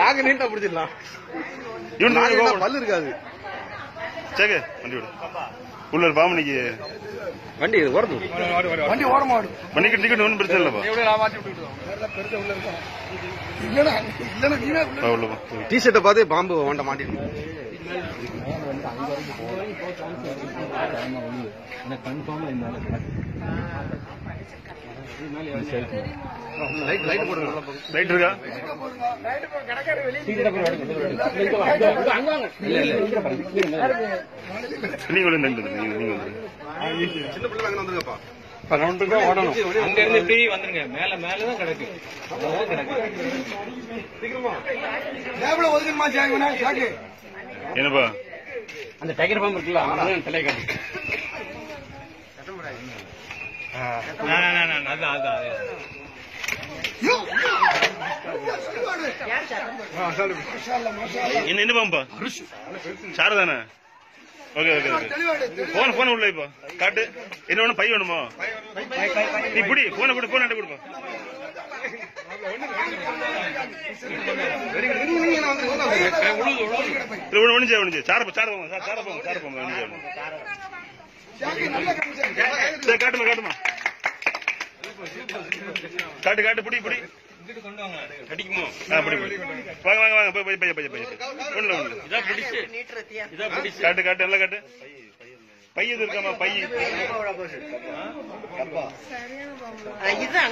நாங்க நீட்டா பிடிச்சிடலாம். இவன் நாங்க பல்லு இருக்காது. சேக வண்டி விடு. உள்ள பாமணிக்கு வண்டி ஓடுது வண்டி ஓட. மாடு பண்ணிக்கிட்டு டிக்கெட் ஒன்றும் பிரச்சனை இல்லப்பா டி ஷர்ட்டை பார்த்து பாம்பு வண்ட மாட்டிட்டு லைட் லைட் போடுங்க ரைட் இருக்கா நீங்க விழுந்து இருக்கா நீங்க அங்க இருந்து இப்படி வந்துருங்க மேல கிடக்கு கிடக்கு டேபிள் ஒதுக்கணுமா என்னப்பா அந்த டைகர் பாம்பு இருக்குல்ல அங்கதான் தலை காட்டு அதான் அதான் என்ன என்ன பாம்பா சாரதானே? Okay okay okay phone phone உள்ள இப்போ. காட்டு. என்ன வேணும் பை வேணுமா? நீ புடி போனை கொடு போன் கொடுப்பா. இல்ல ஒண்ணு ஒண்ணு ஒண்ணு சார சார போங்க சார சார போங்க சார போங்க ஒண்ணு காட்டுமா காட்டுமா. காட்டு காட்டு புடி புடி. கொண்டு வாங்க வாங்க போய் போய் பைய பைய பைய ஒண்ணு பிடிச்சு. பிடிச்சு. காட்டு காட்டு எல்லாம் காட்டு. பை எது இருக்காமா பை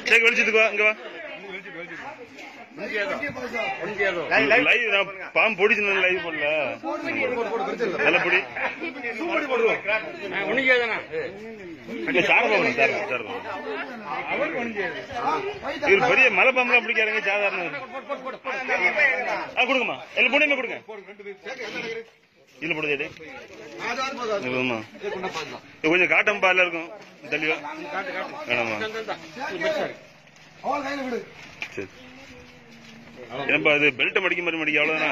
சரி வெளிச்சத்துக்கு வா இங்க பாம்பு பொடிச்சு லைவ் போடல? நல்ல பொடி. உனக்கேதானா சார் சார போகணும் சார. இவர் பெரிய மலை பாம்புலாம் பிடிக்காருங்க சாதாரண. ஆ கொடுங்கம்மா. இல்ல பொண்ணுமே கொடுங்க. இல்ல போடுதே இது. கொஞ்சம் காட்டம் பால இருக்கும் தெளிவா வேணாமா அவள் கையில விடு. சரி. ஏன்பா அது பெல்ட் மடிக்க மாதிரி மடிக்க அவ்வளவுதானா?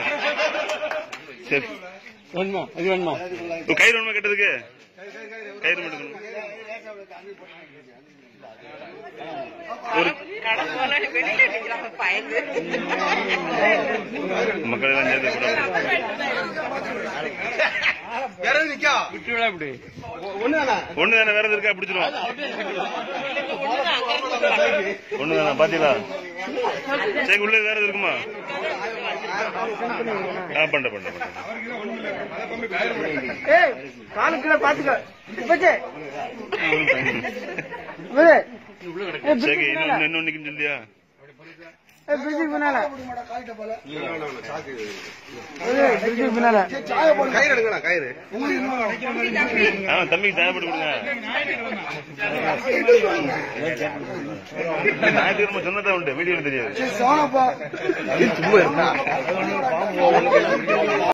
சரி. வேணுமா? இது வேணுமா? இப்ப கயிறு வேணுமா கட்டுறதுக்கு? கயிறு மட்டும் ஒரு மக்கள் எல்லாம் எதுவும் நிக்கா? விட்டு விட இப்படி ஒண்ணுதானே ஒண்ணு தானே வேற எது இருக்கா பிடிச்சிருவோம் ஒண்ணு தானே பாத்தீங்களா? சரி உள்ள வேற எது இருக்குமா? பண்ண பண்ண பண்ண ஏய் காலு கீழே பாத்துக்க. இன்னும் சொல்லியா? பிரிட்ஜுக்கு பின்னால. பிரிட்ஜுக்கு பின்னால. கயிறு எடுங்கண்ணா கயிறு. ஆ தம்பிக்கு தேவைப்பட்டு கொடுங்க. ஞாயிற்றுக்கிழமை சொன்னதா உண்டு? வீடியோ தெரியாது. சும்மா